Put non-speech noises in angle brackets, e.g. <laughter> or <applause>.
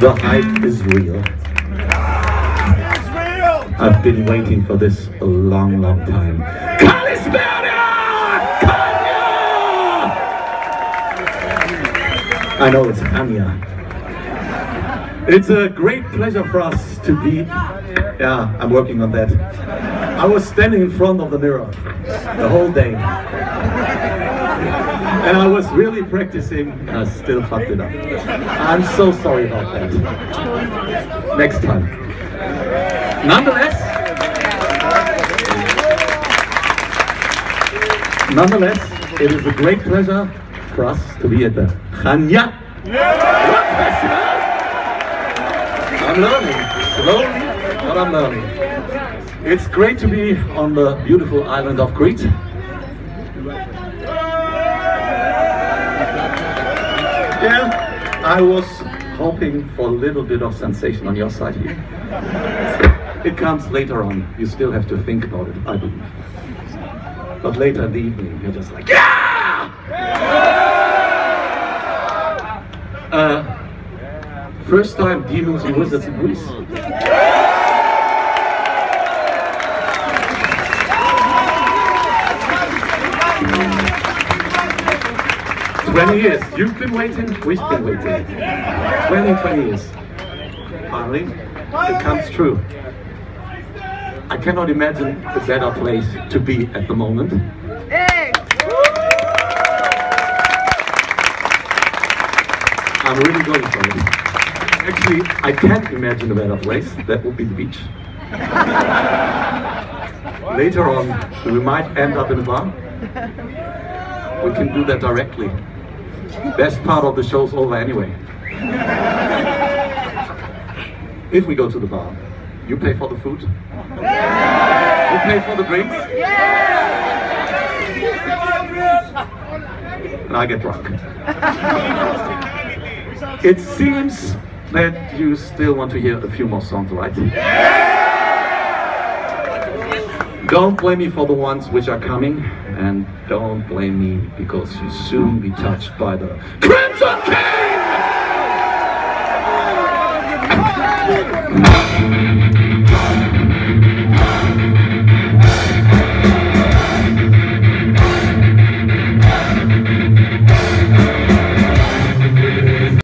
The hype is real. I've been waiting for this a long, long time. Kalispera! Kanya! I know it's Anya. It's a great pleasure for us to be. Yeah, I'm working on that. I was standing in front of the mirror the whole day. And I was really practicing I still fucked it up. I'm so sorry about that. Next time. Nonetheless, nonetheless, it is a great pleasure for us to be at the Rock Festival. I'm learning, slowly, but I'm learning. It's great to be on the beautiful island of Crete. I was hoping for a little bit of sensation on your side here. <laughs> It comes later on. You still have to think about it, I believe. But later in the evening, you're just like, yeah! Uh, first time Demons and Wizards in Greece. 20 years. You've been waiting, we've been waiting. 20, 20 years. Finally, it comes true. I cannot imagine a better place to be at the moment. I'm really going for it. Actually, I can't imagine a better place. That would be the beach. Later on, we might end up in a bar. We can do that directly. Best part of the show's over anyway. If we go to the bar, you pay for the food. You pay for the drinks. And I get drunk. It seems that you still want to hear a few more songs, right? Don't blame me for the ones which are coming, and don't blame me because you'll soon be touched by the Crimson King!